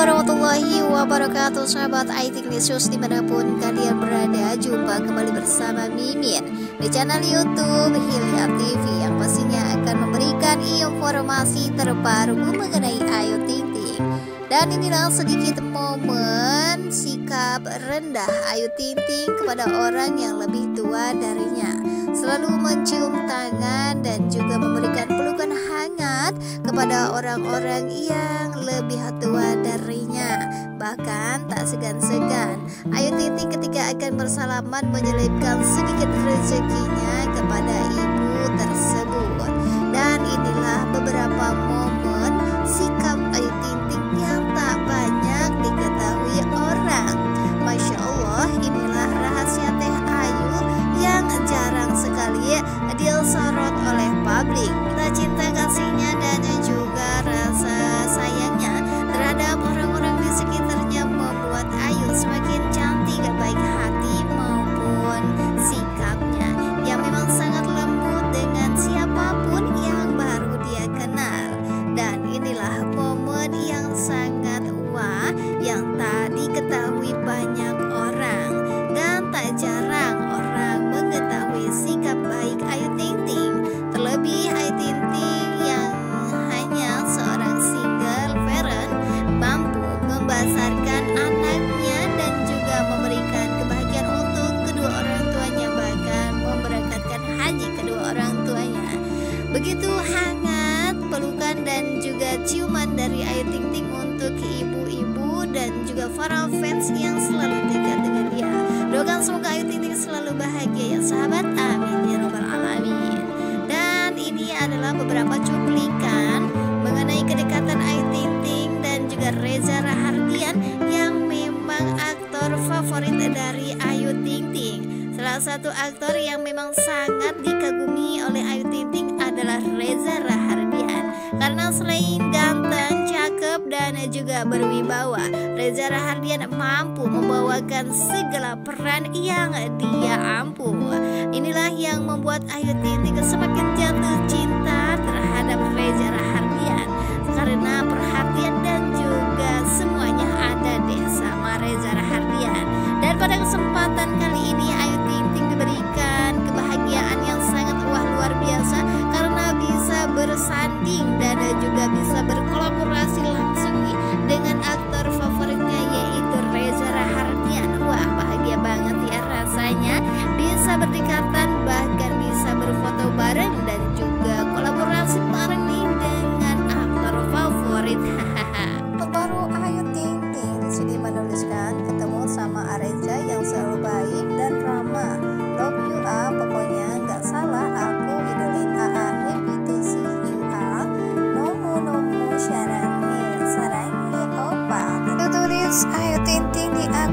warahmatullahi wabarakatuh. Sahabat IT News di mana pun kalian berada Jumpa kembali bersama Mimin Di channel Youtube Hilya TV Yang pastinya akan memberikan informasi terbaru Mengenai Ayu Ting Ting. Dan inilah sedikit momen Sikap rendah Ayu Ting Ting Kepada orang yang lebih tua darinya. Selalu mencium tangan dan juga hangat kepada orang-orang yang lebih tua darinya. Bahkan tak segan-segan, Ayu Titi ketika akan bersalaman menyelipkan sedikit rezekinya kepada ibu tersebut. Dan inilah beberapa momen hangat pelukan dan juga ciuman dari Ayu Ting Ting untuk ibu-ibu dan juga para fans yang selalu dekat dengan dia. Doakan semoga Ayu Ting Ting selalu bahagia ya sahabat. Amin ya robbal alamin. Dan ini adalah beberapa cuplikan mengenai kedekatan Ayu Ting Ting dan juga Reza Rahardian yang memang aktor favorit dari Ayu Ting Ting. Salah satu aktor yang memang sangat dikagumi oleh Ayu Ting Ting adalah Reza Rahardian karena selain ganteng, cakep dan juga berwibawa, Reza Rahardian mampu membawakan segala peran yang dia ampuh. Inilah yang membuat Ayu Ting Ting semakin jatuh cinta terhadap Reza Rahardian karena perhatian dan juga semuanya ada deh sama Reza Rahardian. Dan pada kesempatan kali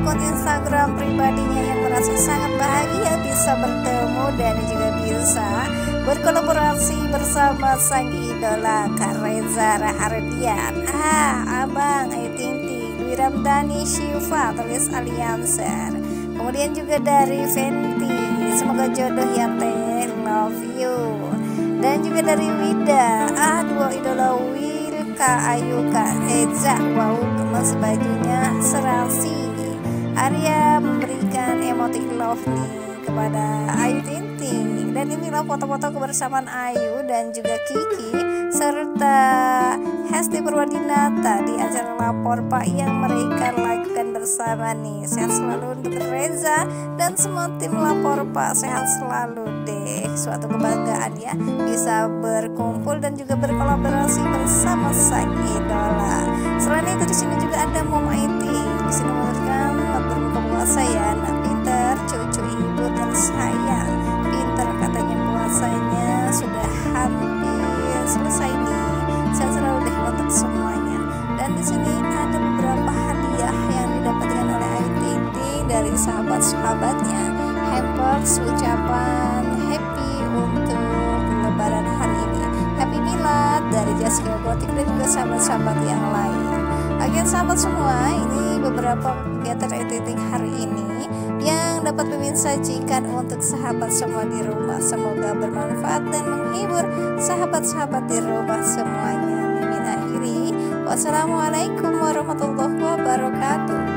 akun Instagram pribadinya yang merasa sangat bahagia bisa bertemu dan juga bisa berkolaborasi bersama sang idola Kak Reza Rahardian. Ah, abang Ayu Ting Ting, Ramdhani Syifa tulis Alianser. Kemudian juga dari Fenty, semoga jodoh ya teh, love you. Dan juga dari Wida, ah dua idola Wilka Ayu Kak Eza, wow gemes bajunya serasi. Arya memberikan emoti love nih kepada Ayu Ting Ting dan inilah foto-foto kebersamaan Ayu dan juga Kiki serta Hesti Purwadinata di acara lapor Pak yang mereka lakukan bersama nih. Sehat selalu untuk Reza. Dan semua tim lapor Pak sehat selalu deh. Suatu kebanggaan ya bisa berkumpul dan juga berkolaborasi bersama sang idola selain itu di sini juga ada Mom IT di sini puasa ya nah pinter cucu ibu tersayang pinter katanya puasanya sudah hampir selesai nih sahabat semuanya. Dan di sini ada beberapa hadiah yang didapatkan oleh Ayu Ting dari sahabat-sahabatnya. Hampers ucapan happy untuk lebaran hari ini. Happy Milad dari Jessica Gotik dan juga sahabat-sahabat yang lain. Oke sahabat semua, ini beberapa kegiatan Ayu Ting Ting hari ini yang dapat Mimin sajikan untuk sahabat semua di rumah. Semoga bermanfaat dan menghibur sahabat-sahabat di rumah semuanya. Mimin akhiri. Wassalamualaikum warahmatullahi wabarakatuh.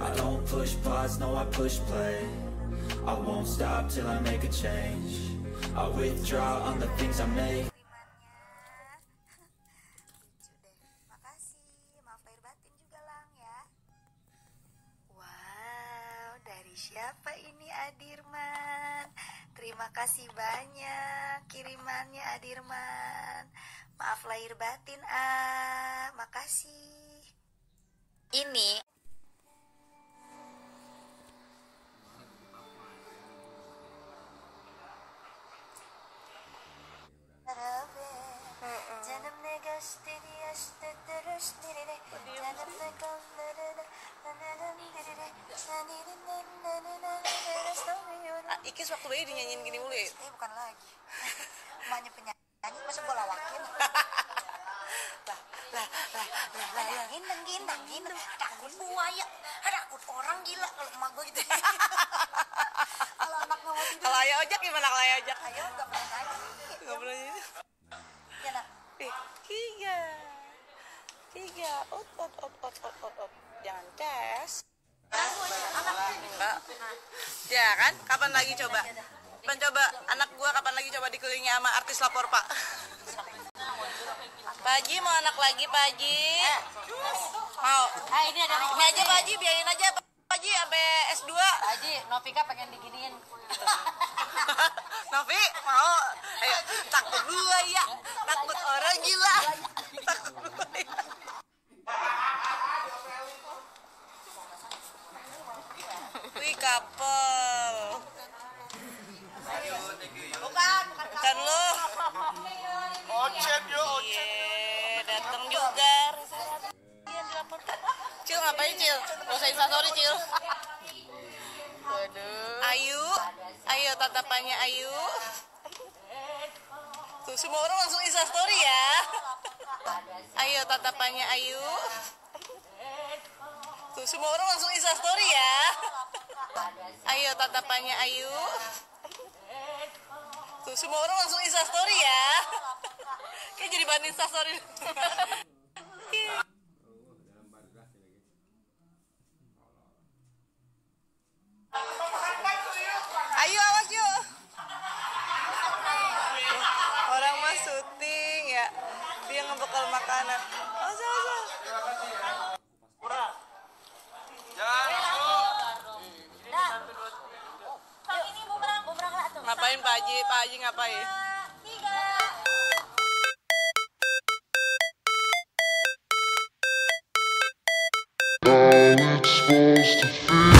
I don't push pause, no I push play I won't stop till I make a change I withdraw on the things I make siapa ini Adirman? Terima kasih banyak kirimannya Adirman. Maaf lahir batin ah, makasih. Ini Ikis waktu bayi dinyanyiin gini mulu ya? Eh bukan lagi Emaknya penyanyi Masa gue lawakin Bayangin dengin dengin Takut buaya Takut orang gila Kalau emak gue gitu Kalau anak mau tidur Kalau ayah ojek gimana kalau ayah ojek? Ayo gak pernah nyanyi Gak pernah nyanyi. Ya nak Eh, tiga. Tiga. Ot, ot, ot, ot, ot, ot, ot. Jangan tes. Enggak. Ya kan? Kapan lagi coba? Kapan coba? Anak gua kapan lagi coba dikelilingi sama artis lapor, Pak? Pak Haji mau anak lagi, Pak Haji? Mau? Ah ini ada Ini aja Pak Haji, biarin aja Pak Haji sampai S2. Haji, Novika pengen diginiin. Novi mau ayo takut gua ya takut orang gila takut gua ya. Wih couple bukan bukan lo Ocet yo, iya datang juga. Cil ngapain Cil? Gak usah instastory Cil Waduh. Ayu, ayo tatapannya Ayu. Tuh semua orang langsung insta story ya. Ayo tatapannya Ayu. Tuh semua orang langsung insta story ya. Ayo tatapannya Ayu. Tuh semua orang langsung insta story ya. Kayak jadi bahan insta Ngapain Pak Haji? Pak Haji ngapain? Tiga. Never